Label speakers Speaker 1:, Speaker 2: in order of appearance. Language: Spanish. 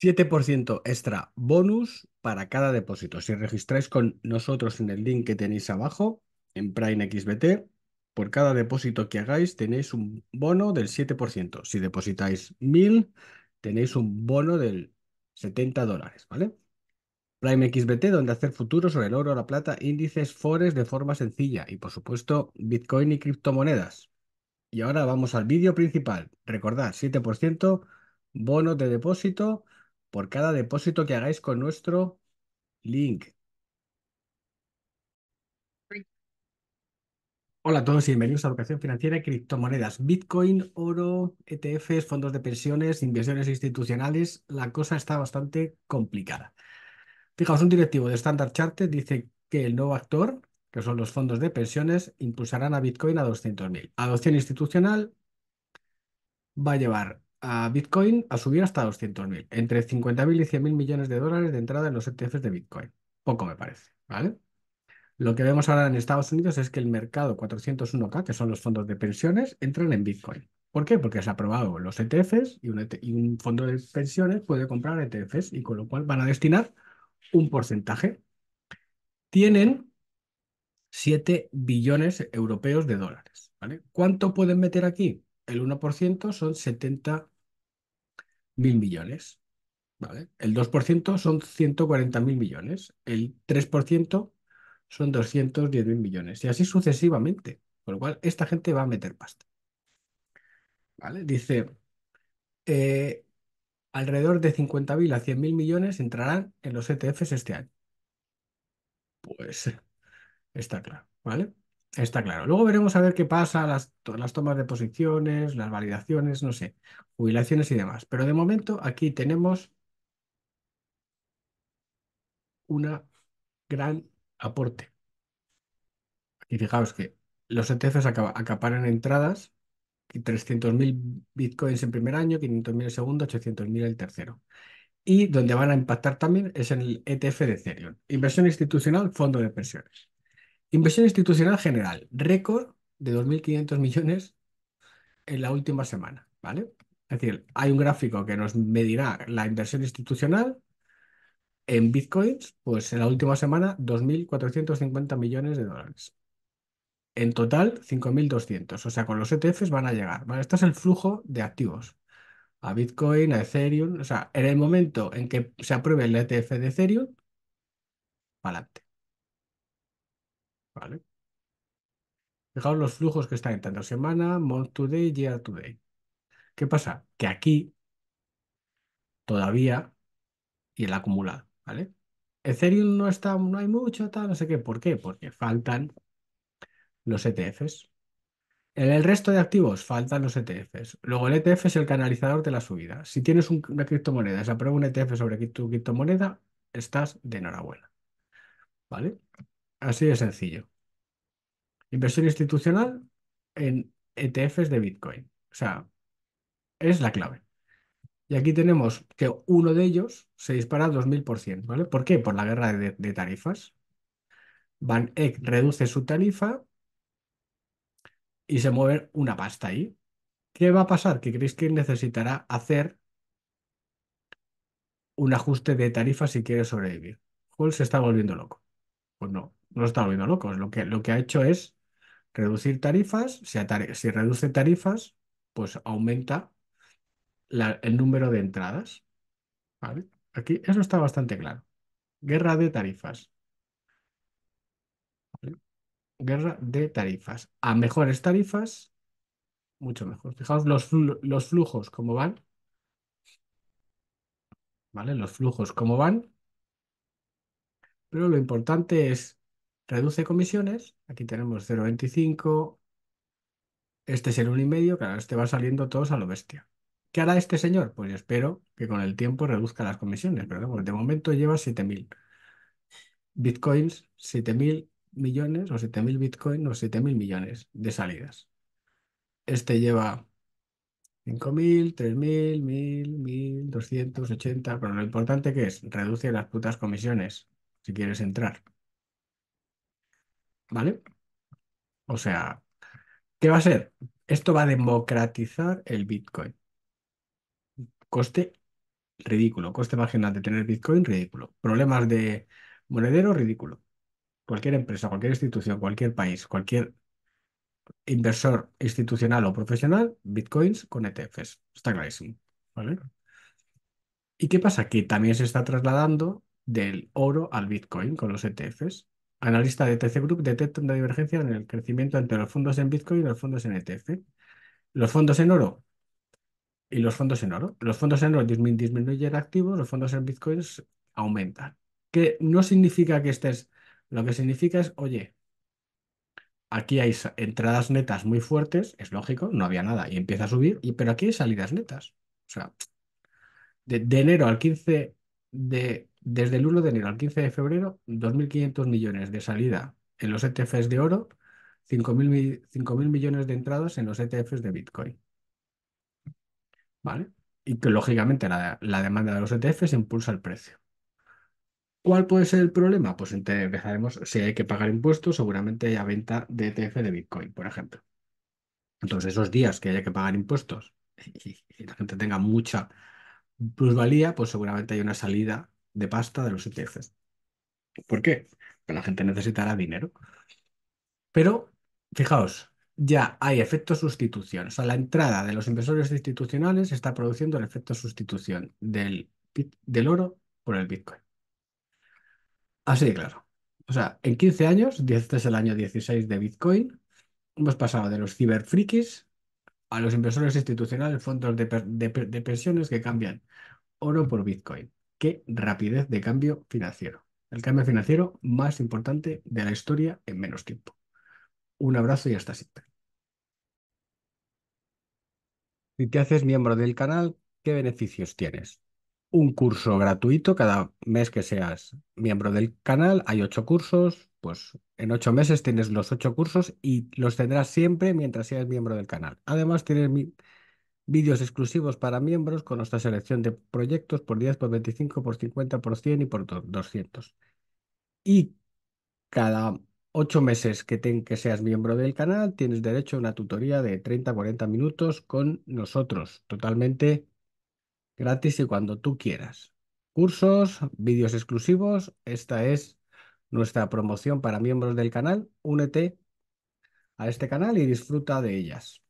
Speaker 1: 7% extra bonus para cada depósito. Si registráis con nosotros en el link que tenéis abajo, en Prime XBT, por cada depósito que hagáis tenéis un bono del 7%. Si depositáis 1000, tenéis un bono del 70 dólares, ¿vale? Prime XBT, donde hacer futuros sobre el oro, la plata, índices, forex de forma sencilla y, por supuesto, Bitcoin y criptomonedas. Y ahora vamos al vídeo principal. Recordad, 7% bono de depósito por cada depósito que hagáis con nuestro link. Hola a todos y bienvenidos a Educación Financiera Criptomonedas. Bitcoin, oro, ETFs, fondos de pensiones, inversiones institucionales. La cosa está bastante complicada. Fijaos, un directivo de Standard Chartered dice que el nuevo actor, que son los fondos de pensiones, impulsarán a Bitcoin a 200.000. Adopción institucional va a llevar a Bitcoin a subir hasta 200.000, entre 50.000 y 100.000 millones de dólares de entrada en los ETFs de Bitcoin. Poco me parece, ¿vale? Lo que vemos ahora en Estados Unidos es que el mercado 401k, que son los fondos de pensiones, entran en Bitcoin. ¿Por qué? Porque se ha aprobado los ETFs y un, ET y un fondo de pensiones puede comprar ETFs y con lo cual van a destinar un porcentaje. Tienen 7 billones europeos de dólares. ¿vale? ¿Cuánto pueden meter aquí? El 1% son 70 mil millones. ¿vale? El 2% son 140 mil millones. El 3% son 210 mil millones. Y así sucesivamente. Con lo cual, esta gente va a meter pasta. ¿Vale? Dice, eh, alrededor de 50.000 a 100.000 millones entrarán en los ETFs este año. Pues está claro, ¿vale? Está claro. Luego veremos a ver qué pasa, las, las tomas de posiciones, las validaciones, no sé, jubilaciones y demás. Pero de momento aquí tenemos una gran aporte. Aquí fijaos que los ETFs acaparan entradas 300.000 bitcoins en primer año, 500.000 el segundo, 800.000 el tercero. Y donde van a impactar también es en el ETF de Ethereum. Inversión institucional, fondo de pensiones. Inversión institucional general, récord de 2.500 millones en la última semana, ¿vale? Es decir, hay un gráfico que nos medirá la inversión institucional en bitcoins, pues en la última semana 2.450 millones de dólares. En total, 5.200. O sea, con los ETFs van a llegar. ¿vale? Este es el flujo de activos. A Bitcoin, a Ethereum. O sea, en el momento en que se apruebe el ETF de Ethereum, para adelante. ¿Vale? Fijaos los flujos que están entrando semana, month to day, year to day. ¿Qué pasa? Que aquí todavía y el acumulado, ¿vale? Ethereum no está, no hay mucho, tal, no sé qué. ¿Por qué? Porque faltan los ETFs. En el resto de activos faltan los ETFs. Luego el ETF es el canalizador de la subida. Si tienes una criptomoneda, se aprueba un ETF sobre tu criptomoneda, estás de enhorabuena. ¿Vale? Así de sencillo. Inversión institucional en ETFs de Bitcoin. O sea, es la clave. Y aquí tenemos que uno de ellos se dispara al 2000%, ¿vale? ¿Por qué? Por la guerra de, tarifas. Van Eck reduce su tarifa y se mueve una pasta ahí. ¿Qué va a pasar? Que Grayscale necesitará hacer un ajuste de tarifas si quiere sobrevivir. Hall se está volviendo loco. Pues no, no está volviendo loco. Lo que, lo que ha hecho es reducir tarifas. Si, si reduce tarifas, pues aumenta el número de entradas. ¿Vale? Aquí eso está bastante claro. Guerra de tarifas. Guerra de tarifas. A mejores tarifas, mucho mejor. Fijaos los, los flujos cómo van. ¿Vale? Los flujos cómo van. Pero lo importante es, reduce comisiones. Aquí tenemos 0,25. Este es el 1,5. Claro, este va saliendo todos a lo bestia. ¿Qué hará este señor? Pues espero que con el tiempo reduzca las comisiones. Pero de momento lleva 7.000. Bitcoins, 7.000 millones o 7.000 Bitcoin o 7.000 millones de salidas. Este lleva 5.000, 3.000, 1.000, 1.280, pero lo importante que es, reduce las putas comisiones si quieres entrar. ¿Vale? O sea, ¿qué va a ser? Esto va a democratizar el Bitcoin. Coste ridículo. Coste marginal de tener Bitcoin, ridículo. Problemas de monedero, ridículo. Cualquier empresa, cualquier institución, cualquier país, cualquier inversor institucional o profesional, Bitcoins con ETFs. Está clarísimo. ¿Vale? ¿Y qué pasa? Que también se está trasladando del oro al Bitcoin con los ETFs. Analista de TC Group detecta una divergencia en el crecimiento entre los fondos en Bitcoin y los fondos en ETF. Los fondos en oro y los fondos en oro. Los fondos en oro disminuyen activos, los fondos en Bitcoins aumentan. Que no significa que estés, lo que significa es, oye, aquí hay entradas netas muy fuertes, es lógico, no había nada y empieza a subir, y, pero aquí hay salidas netas. O sea, de enero al 15 de, desde el 1 de enero al 15 de febrero, 2.500 millones de salida en los ETFs de oro, 5.000 millones de entradas en los ETFs de Bitcoin. ¿Vale? Y que lógicamente la, la demanda de los ETFs impulsa el precio. ¿Cuál puede ser el problema? Pues empezaremos, si hay que pagar impuestos, seguramente haya venta de ETF de Bitcoin, por ejemplo. Entonces, esos días que haya que pagar impuestos y, la gente tenga mucha plusvalía, pues seguramente hay una salida de pasta de los ETFs. ¿Por qué? Porque la gente necesitará dinero. Pero, fijaos, ya hay efecto sustitución. O sea, la entrada de los inversores institucionales está produciendo el efecto sustitución del, del oro por el Bitcoin. Así de claro. O sea, en 15 años, este es el año 16 de Bitcoin, hemos pasado de los ciberfrikis a los inversores institucionales, fondos de, de pensiones que cambian oro por Bitcoin. Qué rapidez de cambio financiero. El cambio financiero más importante de la historia en menos tiempo. Un abrazo y hasta siempre. Si te haces miembro del canal, ¿qué beneficios tienes? Un curso gratuito cada mes que seas miembro del canal. Hay ocho cursos, pues en ocho meses tienes los ocho cursos y los tendrás siempre mientras seas miembro del canal. Además, tienes vídeos exclusivos para miembros con nuestra selección de proyectos por 10, por 25, por 50, por 100 y por 200. Y cada ocho meses que, que seas miembro del canal, tienes derecho a una tutoría de 30, 40 minutos con nosotros, totalmente gratis y cuando tú quieras. Cursos, vídeos exclusivos, esta es nuestra promoción para miembros del canal. Únete a este canal y disfruta de ellas.